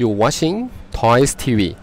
You're watching Toys TV.